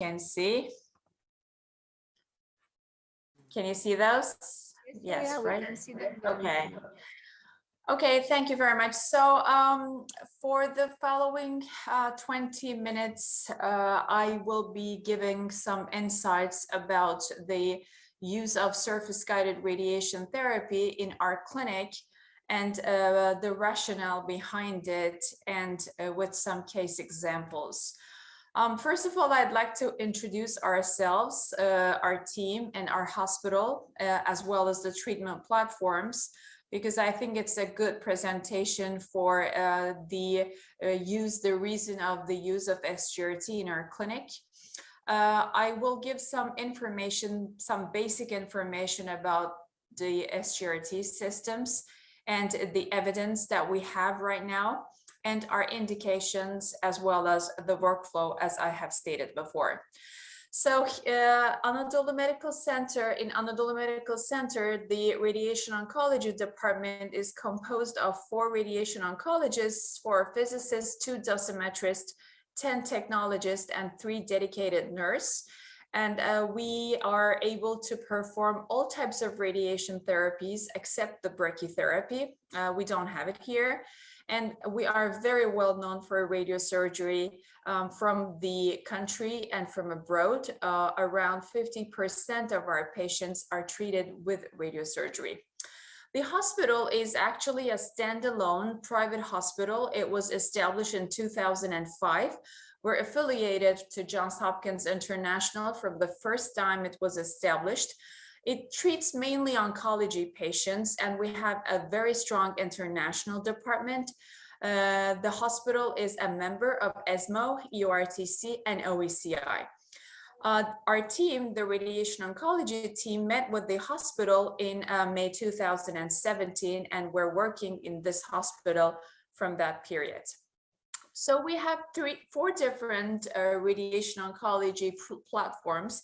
can see. Can you see those? Yes, Yeah, we right? can see them. Okay. Okay, thank you very much. So um, for the following uh, 20 minutes, uh, I will be giving some insights about the use of surface guided radiation therapy in our clinic and uh, the rationale behind it and uh, with some case examples. Um, first of all, I'd like to introduce ourselves, uh, our team and our hospital, uh, as well as the treatment platforms, because I think it's a good presentation for uh, the uh, use, the reason of the use of SGRT in our clinic. Uh, I will give some information, some basic information about the SGRT systems and the evidence that we have right now and our indications as well as the workflow as I have stated before. So uh, Anadolu Medical Center, in Anadolu Medical Center, the radiation oncology department is composed of four radiation oncologists, four physicists, two dosimetrists, 10 technologists, and three dedicated nurse. And uh, we are able to perform all types of radiation therapies except the brachytherapy. Uh, we don't have it here. And we are very well known for radiosurgery um, from the country and from abroad. Uh, around 50% of our patients are treated with radiosurgery. The hospital is actually a standalone private hospital. It was established in 2005. We're affiliated to Johns Hopkins International from the first time it was established. It treats mainly oncology patients, and we have a very strong international department. Uh, the hospital is a member of ESMO, EORTC, and OECI. Uh, our team, the radiation oncology team, met with the hospital in uh, May 2017, and we're working in this hospital from that period. So we have three, four different uh, radiation oncology platforms.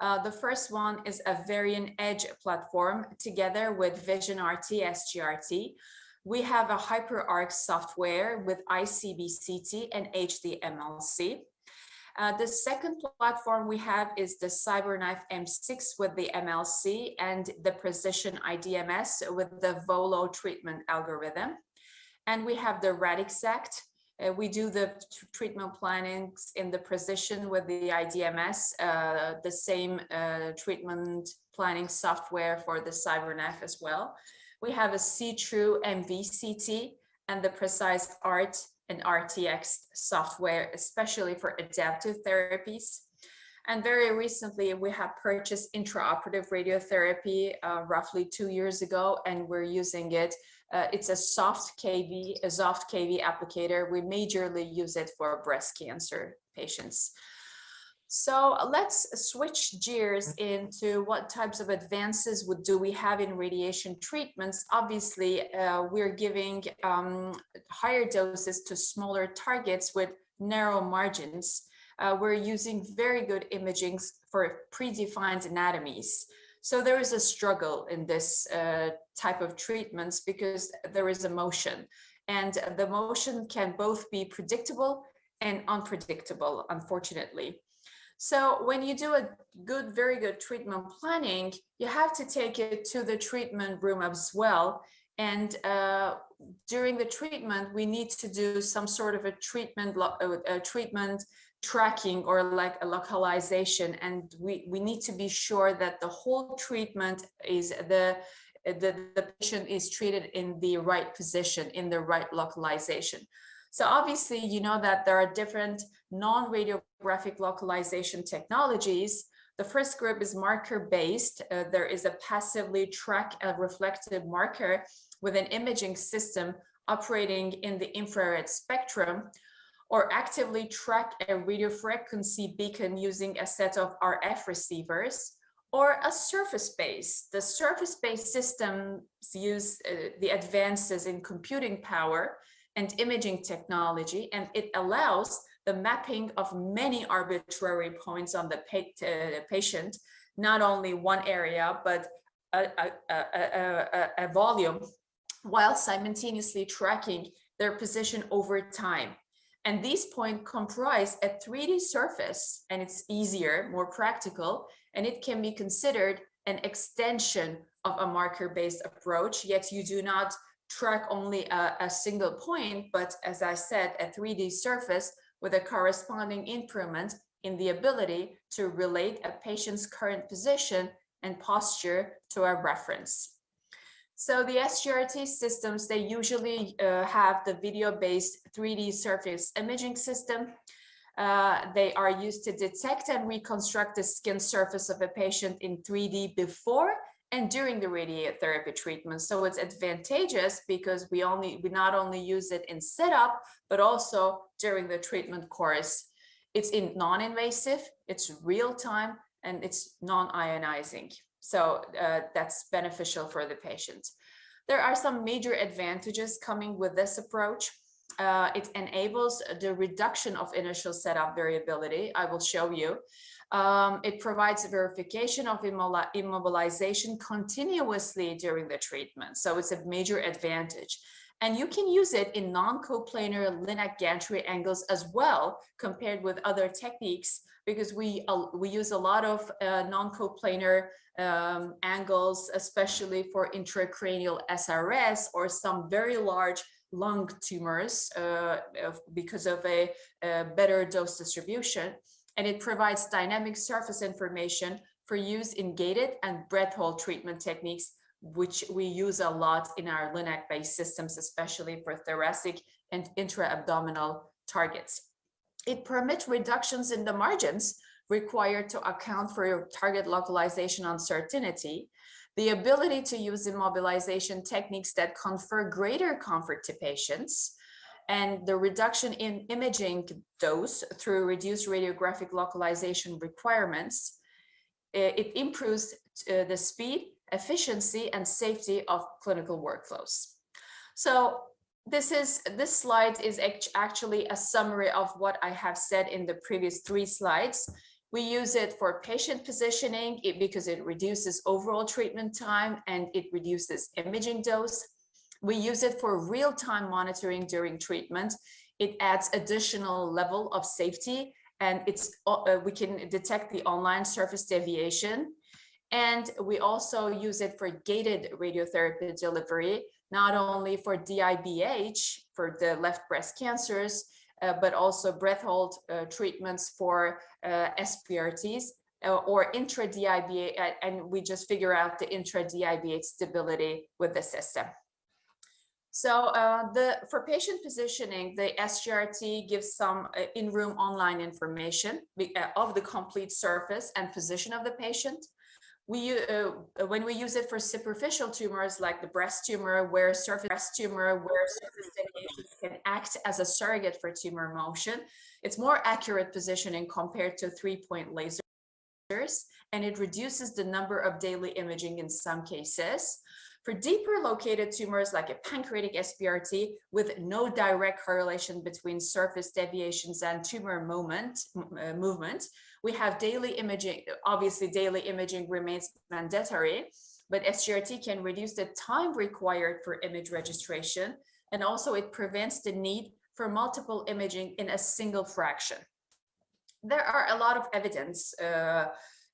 Uh, the first one is a Varian Edge platform together with Vision RT SGRT. We have a HyperArc software with ICBCT and HDMLC. Uh, the second platform we have is the CyberKnife M6 with the MLC and the Precision IDMS with the Volo treatment algorithm. And we have the Radixact uh, we do the treatment plannings in the precision with the IDMS, uh, the same uh, treatment planning software for the CyberKnife as well. We have a C-True MVCT and the Precise Art and RTX software, especially for adaptive therapies. And very recently, we have purchased intraoperative radiotherapy uh, roughly two years ago, and we're using it uh, it's a soft KV, a soft KV applicator. We majorly use it for breast cancer patients. So let's switch gears into what types of advances would do we have in radiation treatments. Obviously, uh, we're giving um, higher doses to smaller targets with narrow margins. Uh, we're using very good imaging for predefined anatomies. So there is a struggle in this uh, type of treatments because there is a motion and the motion can both be predictable and unpredictable, unfortunately. So when you do a good, very good treatment planning, you have to take it to the treatment room as well. And uh, during the treatment, we need to do some sort of a treatment, uh, a treatment tracking or like a localization and we we need to be sure that the whole treatment is the the, the patient is treated in the right position in the right localization. So obviously you know that there are different non-radiographic localization technologies. The first group is marker based uh, there is a passively track a reflective marker with an imaging system operating in the infrared spectrum or actively track a radio frequency beacon using a set of RF receivers, or a surface-based. The surface-based systems use uh, the advances in computing power and imaging technology, and it allows the mapping of many arbitrary points on the pa uh, patient, not only one area, but a, a, a, a volume, while simultaneously tracking their position over time And these points comprise a 3D surface and it's easier, more practical, and it can be considered an extension of a marker-based approach, yet you do not track only a, a, single point, but as I said, a 3D surface with a corresponding improvement in the ability to relate a patient's current position and posture to a reference. So the SGRT systems, they usually uh, have the video-based 3D surface imaging system. Uh, they are used to detect and reconstruct the skin surface of a patient in 3D before and during the radiotherapy treatment. So it's advantageous because we only we not only use it in setup, but also during the treatment course. It's in non-invasive, it's real time, and it's non-ionizing. So uh, that's beneficial for the patient. There are some major advantages coming with this approach. Uh, it enables the reduction of initial setup variability. I will show you. Um, it provides verification of immobilization continuously during the treatment. So it's a major advantage. And you can use it in non-coplanar Linac gantry angles as well, compared with other techniques, because we, uh, we use a lot of uh, non-coplanar um, angles, especially for intracranial SRS or some very large lung tumors uh, because of a, a better dose distribution and it provides dynamic surface information for use in gated and breath hold treatment techniques, which we use a lot in our LINAC-based systems, especially for thoracic and intra-abdominal targets. It permits reductions in the margins required to account for your target localization uncertainty, the ability to use immobilization techniques that confer greater comfort to patients, and the reduction in imaging dose through reduced radiographic localization requirements, it improves uh, the speed, efficiency, and safety of clinical workflows. So this is this slide is actually a summary of what I have said in the previous three slides. We use it for patient positioning it, because it reduces overall treatment time and it reduces imaging dose. We use it for real-time monitoring during treatment. It adds additional level of safety and it's uh, we can detect the online surface deviation. And we also use it for gated radiotherapy delivery, not only for DIBH, for the left breast cancers, uh, but also breath hold uh, treatments for uh, SBRTs uh, or intra-DIBH, uh, and we just figure out the intra-DIBH stability with the system. So uh, the for patient positioning, the SGRT gives some uh, in-room online information uh, of the complete surface and position of the patient. We uh, when we use it for superficial tumors like the breast tumor, where surface breast tumor, where surface deviations can act as a surrogate for tumor motion, it's more accurate positioning compared to three-point lasers, and it reduces the number of daily imaging in some cases. For deeper located tumors like a pancreatic SBRT with no direct correlation between surface deviations and tumor moment, uh, movement, we have daily imaging. Obviously, daily imaging remains mandatory, but SGRT can reduce the time required for image registration, and also it prevents the need for multiple imaging in a single fraction. There are a lot of evidence uh,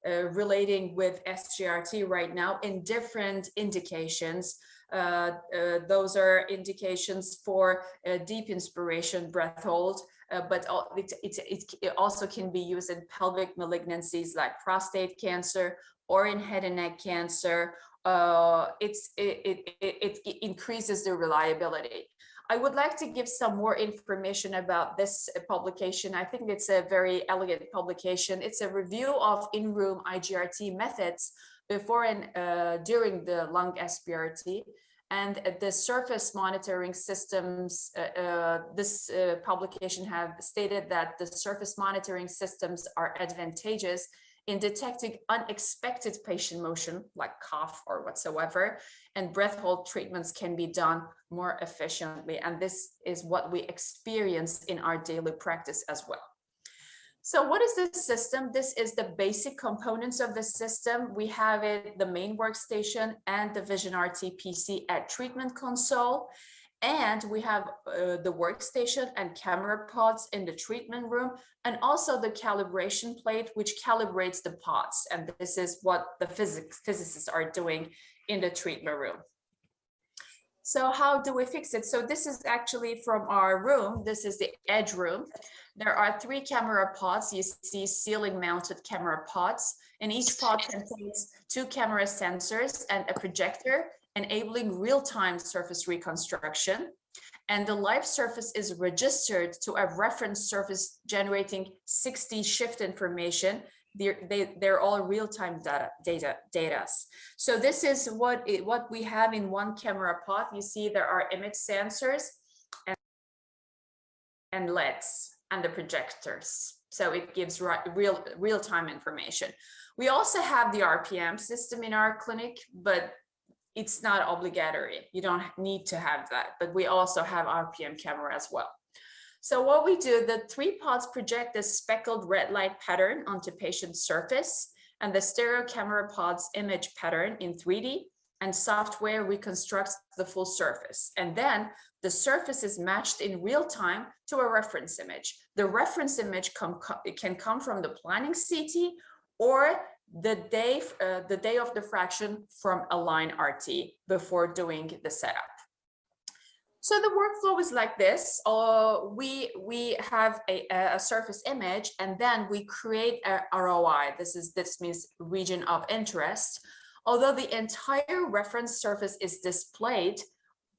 uh, relating with SGRT right now in different indications. Uh, uh, those are indications for deep inspiration breath hold, uh, but it, it, it, also can be used in pelvic malignancies like prostate cancer or in head and neck cancer. Uh, it's, it, it, it, increases the reliability. I would like to give some more information about this uh, publication. I think it's a very elegant publication. It's a review of in-room IGRT methods before and uh, during the lung SBRT and the surface monitoring systems, uh, uh, this uh, publication have stated that the surface monitoring systems are advantageous in detecting unexpected patient motion like cough or whatsoever and breath hold treatments can be done more efficiently. And this is what we experience in our daily practice as well. So what is this system? This is the basic components of the system. We have it the main workstation and the vision rt pc at treatment console And we have uh, the workstation and camera pods in the treatment room, and also the calibration plate, which calibrates the pods. And this is what the physics physicists are doing in the treatment room. So how do we fix it? So this is actually from our room. This is the edge room. There are three camera pods. You see ceiling mounted camera pods and each pod contains two camera sensors and a projector enabling real-time surface reconstruction. And the live surface is registered to a reference surface generating 6D shift information they're, they, they're all real-time data, data, data. So this is what, it, what we have in one camera pod. You see there are image sensors and, and LEDs and the projectors. So it gives real, real-time information. We also have the RPM system in our clinic, but it's not obligatory. You don't need to have that, but we also have RPM camera as well. So what we do, the three pods project a speckled red light pattern onto patient surface and the stereo camera pods image pattern in 3D and software reconstructs the full surface. And then the surface is matched in real time to a reference image. The reference image come, can come from the planning CT or the day, uh, the day of diffraction from AlignRT before doing the setup. So the workflow is like this. Uh, we we have a, a surface image and then we create a ROI. This is this means region of interest. Although the entire reference surface is displayed,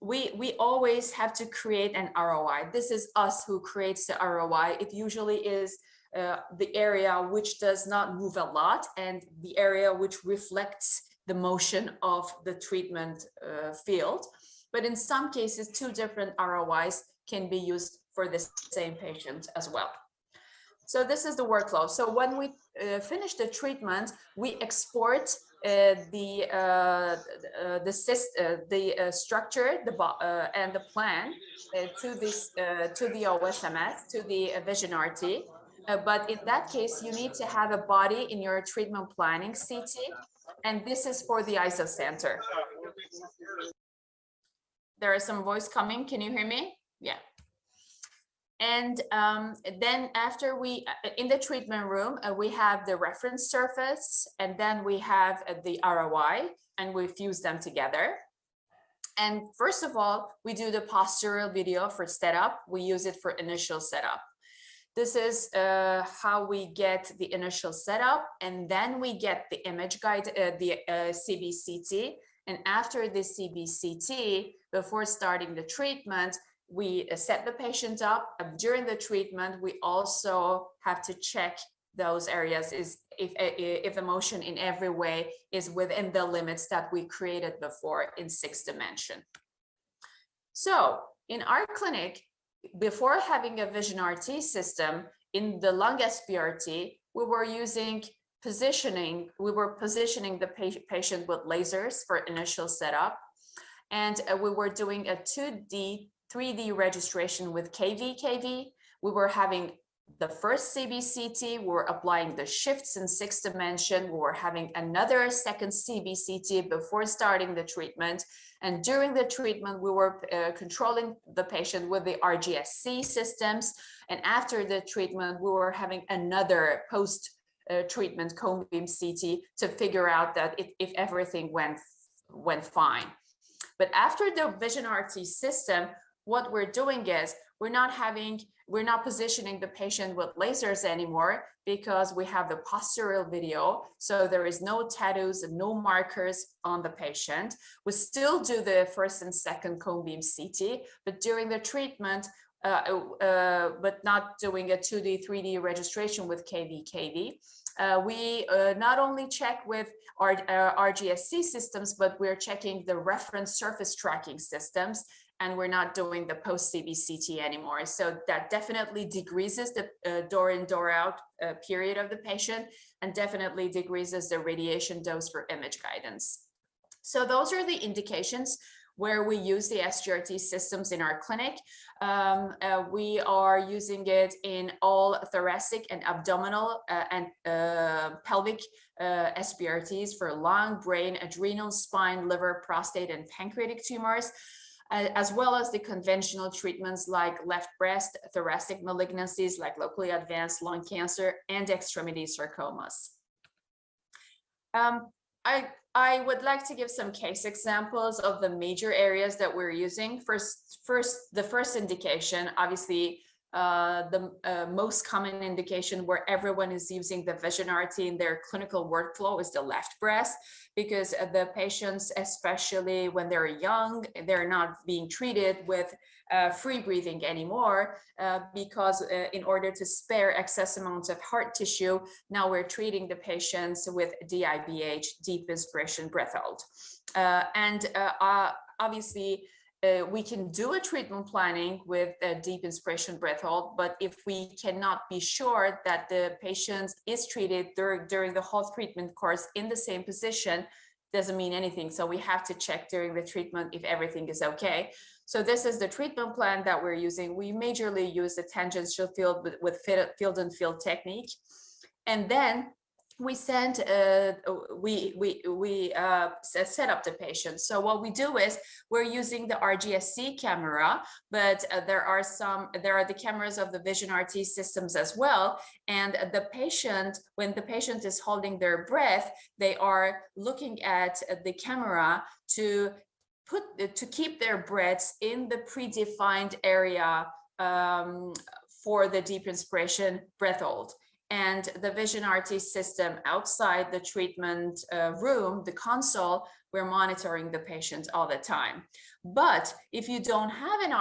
we we always have to create an ROI. This is us who creates the ROI. It usually is uh, the area which does not move a lot and the area which reflects the motion of the treatment uh, field. But in some cases, two different ROIs can be used for the same patient as well. So this is the workflow. So when we uh, finish the treatment, we export uh, the uh, uh the uh, the structure, the and the plan to this to the OSMS to the Vision RT. But in that case, you need to have a body in your treatment planning CT, and this is for the ISO center there is some voice coming. Can you hear me? Yeah. And um, then after we, uh, in the treatment room, uh, we have the reference surface and then we have uh, the ROI and we fuse them together. And first of all, we do the postural video for setup. We use it for initial setup. This is uh, how we get the initial setup and then we get the image guide, uh, the uh, CBCT and after the CBCT, before starting the treatment, we set the patient up. During the treatment, we also have to check those areas is if if the motion in every way is within the limits that we created before in six dimension. So in our clinic, before having a Vision RT system in the lung SBRT, we were using positioning, we were positioning the patient with lasers for initial setup. And uh, we were doing a 2D, 3D registration with KV-KV. We were having the first CBCT, we were applying the shifts in six dimension. We were having another second CBCT before starting the treatment. And during the treatment, we were uh, controlling the patient with the RGSC systems. And after the treatment, we were having another post uh, treatment cone beam CT to figure out that if, if everything went went fine. But after the Vision RT system, what we're doing is we're not having we're not positioning the patient with lasers anymore because we have the postural video. So there is no tattoos and no markers on the patient. We still do the first and second cone beam CT, but during the treatment, uh, uh, but not doing a 2D, 3D registration with KV-KV. Uh, we uh, not only check with our uh, RGSC systems, but we're checking the reference surface tracking systems and we're not doing the post CBCT anymore. So that definitely decreases the uh, door in, door out uh, period of the patient and definitely decreases the radiation dose for image guidance. So those are the indications where we use the SGRT systems in our clinic. Um, uh, we are using it in all thoracic and abdominal uh, and uh, pelvic uh, SBRTs for lung, brain, adrenal, spine, liver, prostate, and pancreatic tumors. As well as the conventional treatments like left breast, thoracic malignancies like locally advanced lung cancer and extremity sarcomas. Um, I, I would like to give some case examples of the major areas that we're using. First, first, the first indication, obviously, uh, the uh, most common indication where everyone is using the Vision RT in their clinical workflow is the left breast, because uh, the patients, especially when they're young, they're not being treated with uh, free breathing anymore, uh, because in order to spare excess amounts of heart tissue, now we're treating the patients with DIBH, deep inspiration breath hold. Uh, and obviously, uh, we can do a treatment planning with a deep inspiration breath hold, but if we cannot be sure that the patient is treated during, during the whole treatment course in the same position, doesn't mean anything. So we have to check during the treatment if everything is okay. So this is the treatment plan that we're using. We majorly use the tangential field with, with field and field technique. And then we send uh, we we we uh, set up the patient. So what we do is we're using the rgsc camera but uh, there are some there are the cameras of the vision rt systems as well. And the patient when the patient is holding their breath they are looking at the camera to put to keep their breaths in the predefined area um, for the deep inspiration breath hold and the Vision RT system outside the treatment uh, room, the console, we're monitoring the patient all the time. But if you don't have an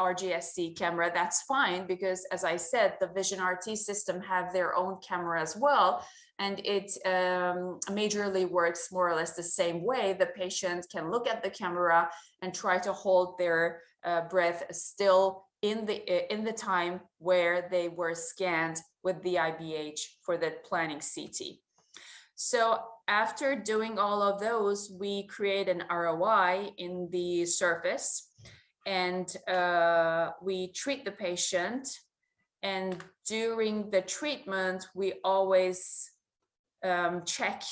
RGSC camera, that's fine because as I said, the Vision RT system have their own camera as well. And it um, majorly works more or less the same way. The patient can look at the camera and try to hold their uh, breath still in the in the time where they were scanned with the IBH for the planning CT. So after doing all of those, we create an ROI in the surface and uh, we treat the patient. And during the treatment, we always um, check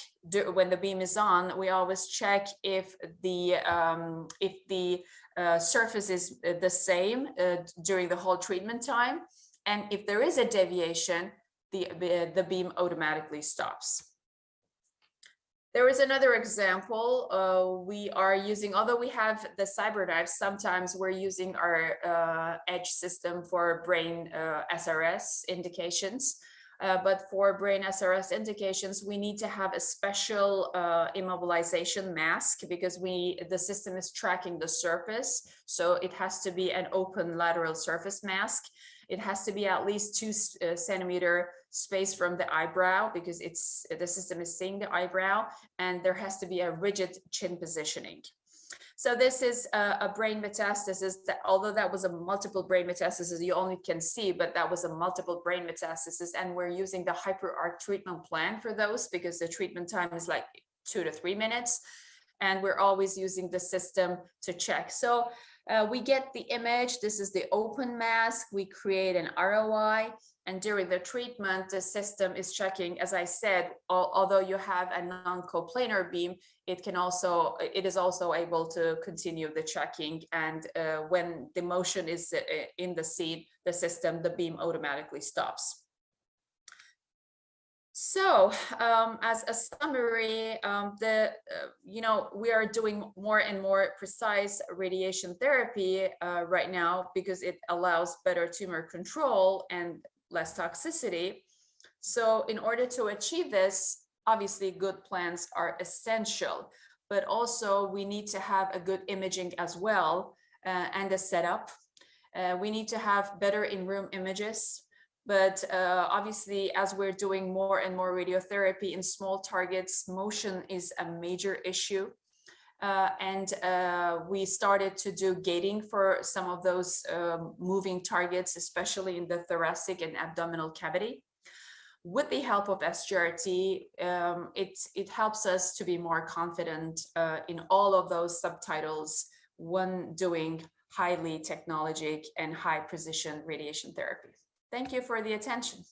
when the beam is on. We always check if the um, if the uh, surface is the same uh, during the whole treatment time. And if there is a deviation, the, the beam automatically stops. There is another example. Uh, we are using, although we have the CyberKnife, sometimes we're using our uh, edge system for brain uh, SRS indications. Uh, but for brain SRS indications, we need to have a special uh, immobilization mask because we the system is tracking the surface. So it has to be an open lateral surface mask. It has to be at least two uh, centimeter space from the eyebrow because it's the system is seeing the eyebrow and there has to be a rigid chin positioning. So this is a, brain metastasis that although that was a multiple brain metastasis, you only can see, but that was a multiple brain metastasis. And we're using the HyperArc treatment plan for those because the treatment time is like two to three minutes. And we're always using the system to check. So uh, we get the image. This is the open mask. We create an ROI. And during the treatment, the system is checking, as I said, al although you have a non-coplanar beam, it can also, it is also able to continue the checking. And uh, when the motion is uh, in the seat, the system, the beam automatically stops. So um, as a summary, um, the uh, you know we are doing more and more precise radiation therapy uh, right now because it allows better tumor control and less toxicity. So in order to achieve this, obviously good plans are essential, but also we need to have a good imaging as well uh, and a setup. Uh, we need to have better in-room images, but uh, obviously as we're doing more and more radiotherapy in small targets, motion is a major issue. Uh, and uh, we started to do gating for some of those uh, moving targets, especially in the thoracic and abdominal cavity. With the help of SGRT, um, it, it helps us to be more confident uh, in all of those subtitles when doing highly technologic and high precision radiation therapy. Thank you for the attention.